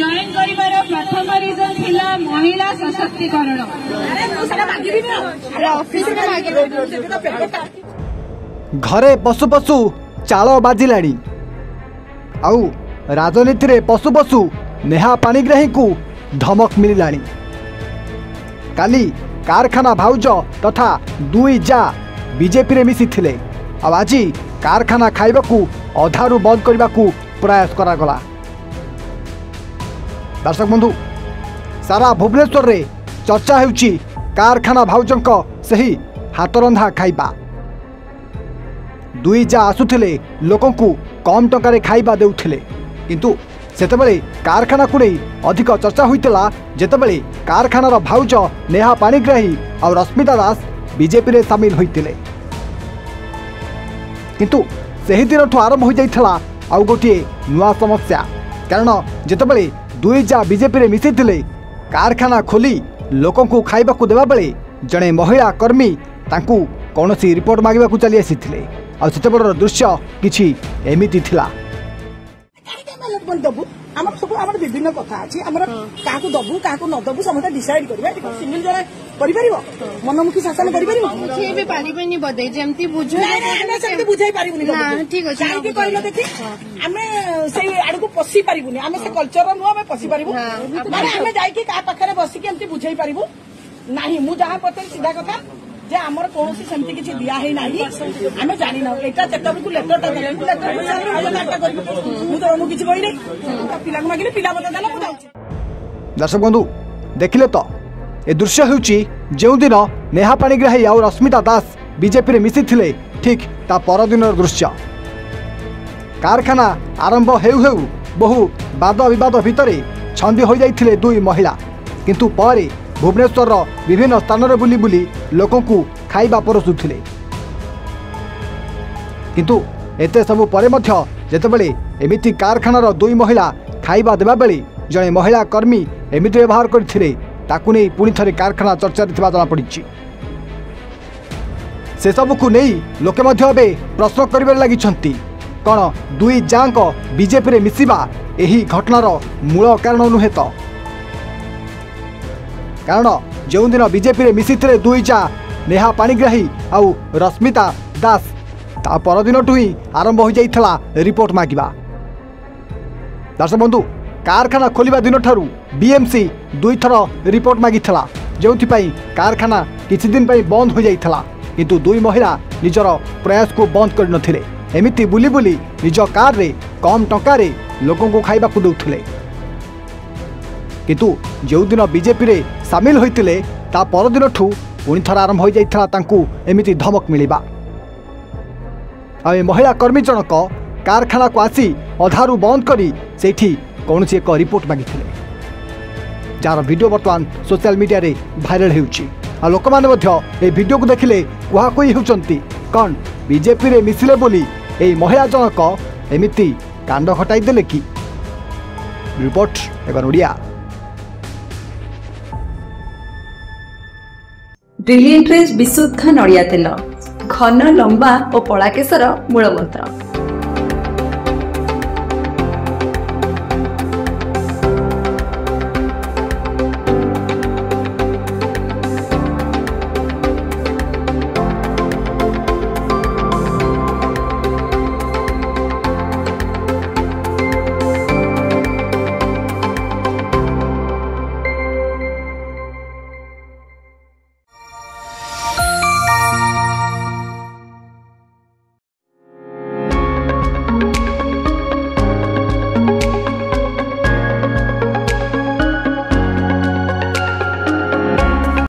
join করিবার প্রথম reason লা মহিলা সশক্তিকরণ ঘরে পশু পশু চাল বাজিলানি আউ রাজনীতিরে পশু পশু নেহা পাণিগ্রাহীଙ୍କୁ ଧମକ ମିଳିଲାଣି କାଲି କାରଖାନା ଭାଉଜ ତଥା ଦୁଇ ଯା ବିଜେପିରେ ମିଶିଥିଲେ ଆଉ ଆଜି କାରଖାନା ଖାଇବାକୁ ଅଧାରୁ ବନ୍ଦ କରିବାକୁ ପ୍ରୟାସ କରାଗଲା দর্শক বন্ধু সারা ভুবনেশ্বরের চর্চা ହେଉଛି କାରଖାନା ଭାଉଜଙ୍କ ସେହି ହାତରନ୍ଧା ଖାଇବା ଦୁଇ ଯା ଆସୁଥିଲେ ଲୋକଙ୍କୁ କମ୍ ଟଙ୍କାରେ ଖାଇବା ଦେଉଥିଲେ କିନ୍ତୁ ସେତେବେଳେ କାରଖାନାକୁ ନେଇ ଅଧିକ ଚର୍ଚ୍ଚା ହୋଇଥିଲା ଯେତେବେଳେ କାରଖାନାର ଭାଉଜ ନେହା ପାଣିଗ୍ରାହୀ ଆଉ ରଶ୍ମିତା ଦାସ ବିଜେପିରେ ସାମିଲ ହୋଇଥିଲେ କିନ୍ତୁ ସେହିଦିନଠୁ ଆରମ୍ଭ ହୋଇଯାଇଥିଲା ଆଉ ଗୋଟିଏ ନୂଆ ସମସ୍ୟା କାରଣ ଯେତେବେଳେ ଦୁଇ ଯା ବିଜେପିରେ ମିଶିଥିଲେ କାରଖାନା ଖୋଲି ଲୋକଙ୍କୁ ଖାଇବାକୁ ଦେବାବେଳେ ଜଣେ ମହିଳା କର୍ମୀ ତାଙ୍କୁ କୌଣସି ରିପୋର୍ଟ ମାଗିବାକୁ ଚାଲି ଆସିଥିଲେ ଆଉ ସେତେବେଳର ଦୃଶ୍ୟ କିଛି ଏମିତି ଥିଲା ମ୍ୟାନେଜମେଣ୍ଟ ଦେବୁ ଆମର ସବୁ ଆମର ବିଭିନ୍ନ କଥା ଅଛି ଆମର କାହାକୁ ଦବୁ କାହାକୁ ନ ଦବୁ ସମସ୍ତେ ଡିସାଇଡ୍ କରିବା ଏଠି ସିଙ୍ଗିଲ ଜଣେ କରିପାରିବ ମନମୁଖୀ ଶାସନ କରିପାରିବ ବୁଝେଇବି ପାରିବେନି ବୋଧେ ଯେମିତି ବୁଝେଇ ସେମିତି ବୁଝେଇ ପାରିବୁନି ଠିକ ଅଛି କାହିଁକି କହିଲ ଦେଖି ଆମେ ସେଇ ଆଡକୁ ପଶି ପାରିବୁନି ଆମେ ସେ କଲଚର ନୁହଁ ଆମେ ପଶି ପାରିବୁ ଆମେ ଯାଇକି କାହା ପାଖରେ ବସିକି ଏମିତି ବୁଝେଇ ପାରିବୁ ନାହିଁ ମୁଁ ଯାହା ପଚାରି ସିଧା କଥା যে আমার কৌশি সেমতি কিছু দিয়া হই না আমি জানি না এটা যেতবেলকু লেটরটা দেলে লেটর আমি একটা করি মু তো মু কিছু কই নাই পিলা মাগিলে পিলা বতা দেলা মু দর্শক বন্ধু দেখিলে তো এ দৃশ্য হেউচি যেদিন নেহা পাণিগ্রাহী আউ রশ্মিতা দাস বিজেপিরে মিশিলে ঠিক তা পরদিনর দৃশ্য কারখানা আরম্ভ হেউ হেউ বহু বাদ বিবাদ ভিতরে ছন্দি হয়ে যাই দুই মহিলা কিন্তু পরে ଭୁବନେଶ୍ୱରର ବିଭିନ୍ନ ସ୍ଥାନରେ ବୁଲି ବୁଲି ଲୋକଙ୍କୁ ଖାଇବା ପରଶୁଥିଲେ କିନ୍ତୁ ଏତେ ସବୁ ପରେ ମଧ୍ୟ ଯେତେବେଳେ ଏମିତି କାରଖାନାର ଦୁଇ ମହିଳା ଖାଇବା ଦେବାବେଳେ ଜଣେ ମହିଳା କର୍ମୀ ଏମିତି ବ୍ୟବହାର କରିଥିଲେ ତାକୁ ନେଇ ପୁଣି ଥରେ କାରଖାନା ଚର୍ଚ୍ଚାରେ ଥିବା ଜଣାପଡ଼ିଛି ସେସବୁକୁ ନେଇ ଲୋକେ ମଧ୍ୟ ଏବେ ପ୍ରଶ୍ନ କରିବାରେ ଲାଗିଛନ୍ତି କ'ଣ ଦୁଇ ଯାଙ୍କ ବିଜେପିରେ ମିଶିବା ଏହି ଘଟଣାର ମୂଳ କାରଣ ନୁହେଁ ତ କାରଣ ଯେଉଁଦିନ ବିଜେପିରେ ମିଶିଥିଲେ ଦୁଇଚା ନେହା ପାଣିଗ୍ରାହୀ ଆଉ ରଶ୍ମିତା ଦାସ ତା ପରଦିନଠୁ ହିଁ ଆରମ୍ଭ ହୋଇଯାଇଥିଲା ରିପୋର୍ଟ ମାଗିବା ଦର୍ଶକ ବନ୍ଧୁ କାରଖାନା ଖୋଲିବା ଦିନଠାରୁ ବିଏମ୍ସି ଦୁଇଥର ରିପୋର୍ଟ ମାଗିଥିଲା ଯେଉଁଥିପାଇଁ କାରଖାନା କିଛି ଦିନ ପାଇଁ ବନ୍ଦ ହୋଇଯାଇଥିଲା କିନ୍ତୁ ଦୁଇ ମହିଳା ନିଜର ପ୍ରୟାସକୁ ବନ୍ଦ କରିନଥିଲେ ଏମିତି ବୁଲି ବୁଲି ନିଜ କାର୍ରେ କମ୍ ଟଙ୍କାରେ ଲୋକଙ୍କୁ ଖାଇବାକୁ ଦେଉଥିଲେ କିନ୍ତୁ ଯେଉଁଦିନ ବିଜେପିରେ ସାମିଲ ହୋଇଥିଲେ ତା ପରଦିନଠୁ ପୁଣି ଥରେ ଆରମ୍ଭ ହୋଇଯାଇଥିଲା ତାଙ୍କୁ ଏମିତି ଧମକ ମିଳିବା ଆଉ ଏ ମହିଳା କର୍ମୀ ଜଣକ କାରଖାନାକୁ ଆସି ଅଧାରୁ ବନ୍ଦ କରି ସେଇଠି କୌଣସି ଏକ ରିପୋର୍ଟ ମାଗିଥିଲେ ଯାହାର ଭିଡ଼ିଓ ବର୍ତ୍ତମାନ ସୋସିଆଲ ମିଡ଼ିଆରେ ଭାଇରାଲ ହେଉଛି ଆଉ ଲୋକମାନେ ମଧ୍ୟ ଏହି ଭିଡ଼ିଓକୁ ଦେଖିଲେ କୁହାକୁହି ହେଉଛନ୍ତି କ'ଣ ବିଜେପିରେ ମିଶିଲେ ବୋଲି ଏହି ମହିଳା ଜଣକ ଏମିତି କାଣ୍ଡ ଘଟାଇଦେଲେ କି ରିପୋର୍ଟ ଏବଂ ଓଡ଼ିଆ ବ୍ରିଲିଏଣ୍ଟରେ ବିଶୁଦ୍ଧ ନଡ଼ିଆ ତେଲ ଘନ ଲମ୍ବା ଓ ପଳାକେଶର ମୂଳମନ୍ତ୍ର